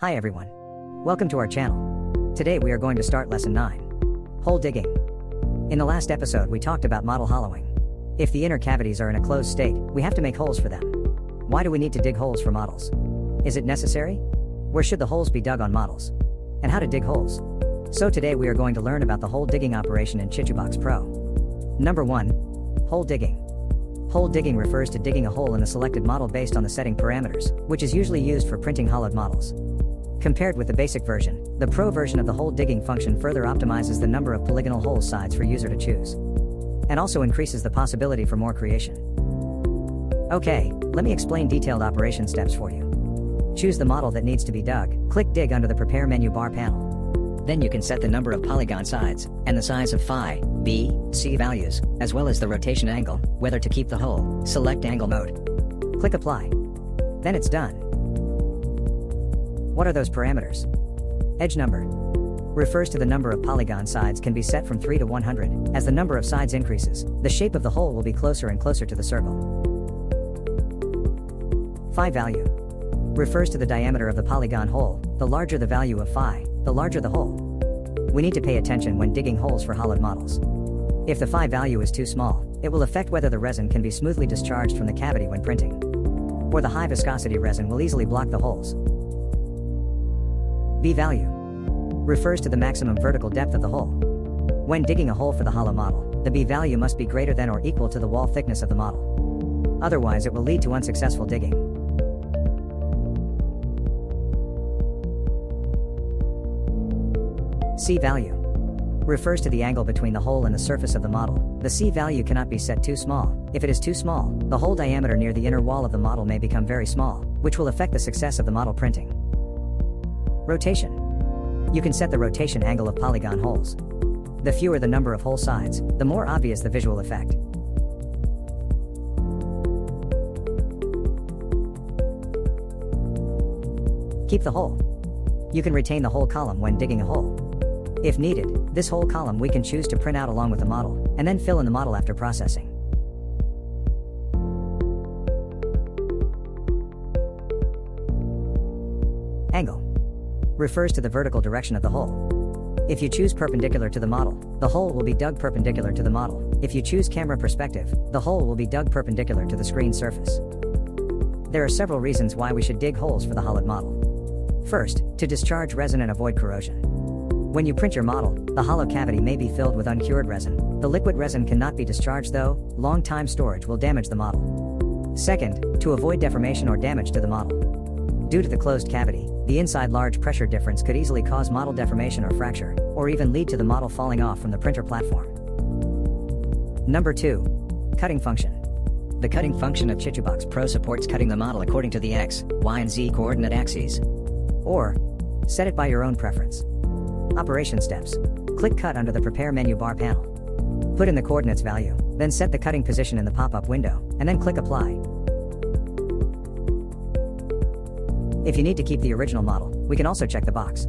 Hi everyone. Welcome to our channel. Today we are going to start lesson 9. Hole digging. In the last episode we talked about model hollowing. If the inner cavities are in a closed state, we have to make holes for them. Why do we need to dig holes for models? Is it necessary? Where should the holes be dug on models? And how to dig holes? So today we are going to learn about the hole digging operation in ChituBox Pro. Number 1. Hole digging. Hole digging refers to digging a hole in the selected model based on the setting parameters, which is usually used for printing hollowed models. Compared with the basic version, the Pro version of the hole digging function further optimizes the number of polygonal hole sides for user to choose. And also increases the possibility for more creation. Okay, let me explain detailed operation steps for you. Choose the model that needs to be dug, click dig under the prepare menu bar panel. Then you can set the number of polygon sides, and the size of phi, b, c values, as well as the rotation angle, whether to keep the hole, select angle mode. Click apply. Then it's done. What are those parameters? Edge number refers to the number of polygon sides can be set from 3 to 100. As the number of sides increases, the shape of the hole will be closer and closer to the circle. Phi value refers to the diameter of the polygon hole. The larger the value of phi, the larger the hole. We need to pay attention when digging holes for hollowed models. If the phi value is too small, it will affect whether the resin can be smoothly discharged from the cavity when printing. Or the high viscosity resin will easily block the holes. B value refers to the maximum vertical depth of the hole. When digging a hole for the hollow model, the B value must be greater than or equal to the wall thickness of the model. Otherwise it will lead to unsuccessful digging. C value refers to the angle between the hole and the surface of the model. The C value cannot be set too small. If it is too small, the hole diameter near the inner wall of the model may become very small, which will affect the success of the model printing. Rotation. You can set the rotation angle of polygon holes. The fewer the number of hole sides, the more obvious the visual effect. Keep the hole. You can retain the hole column when digging a hole. If needed, this hole column we can choose to print out along with the model, and then fill in the model after processing. Angle refers to the vertical direction of the hole. If you choose perpendicular to the model, the hole will be dug perpendicular to the model. If you choose camera perspective, the hole will be dug perpendicular to the screen surface. There are several reasons why we should dig holes for the hollowed model. First, to discharge resin and avoid corrosion. When you print your model, the hollow cavity may be filled with uncured resin. The liquid resin cannot be discharged though, long time storage will damage the model. Second, to avoid deformation or damage to the model. Due to the closed cavity, the inside large pressure difference could easily cause model deformation or fracture, or even lead to the model falling off from the printer platform. Number 2. Cutting function. The cutting function of ChituBox Pro supports cutting the model according to the X, Y and Z coordinate axes. Or, set it by your own preference. Operation steps. Click Cut under the Prepare menu bar panel. Put in the coordinates value, then set the cutting position in the pop-up window, and then click Apply. If you need to keep the original model, we can also check the box.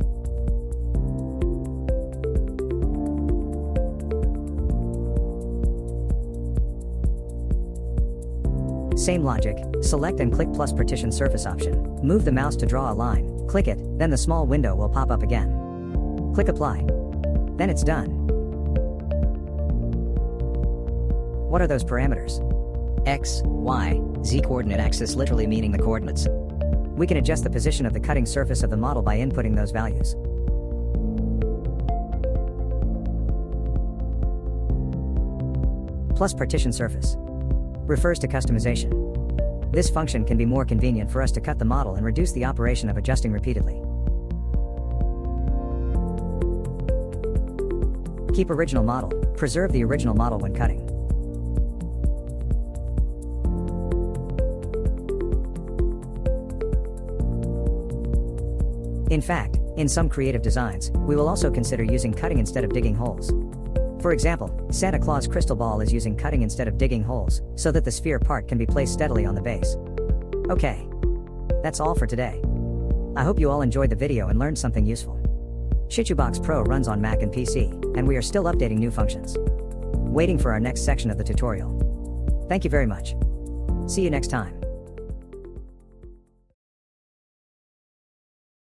Same logic, select and click plus partition surface option, move the mouse to draw a line, click it, then the small window will pop up again. Click apply. Then it's done. What are those parameters? X, Y, Z coordinate axis literally meaning the coordinates. We can adjust the position of the cutting surface of the model by inputting those values. Plus partition surface refers to customization. This function can be more convenient for us to cut the model and reduce the operation of adjusting repeatedly. Keep original model. Preserve the original model when cutting. In fact, in some creative designs, we will also consider using cutting instead of digging holes. For example, Santa Claus crystal ball is using cutting instead of digging holes, so that the sphere part can be placed steadily on the base. Okay. That's all for today. I hope you all enjoyed the video and learned something useful. ChituBox Pro runs on Mac and PC, and we are still updating new functions. Waiting for our next section of the tutorial. Thank you very much. See you next time.